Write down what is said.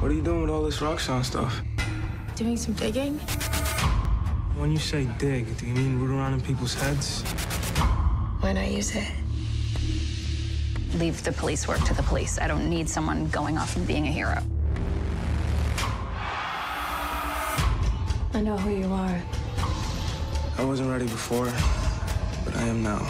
What are you doing with all this Roxxon stuff? Doing some digging? When you say dig, do you mean root around in people's heads? Why not use it? Leave the police work to the police. I don't need someone going off and being a hero. I know who you are. I wasn't ready before, but I am now.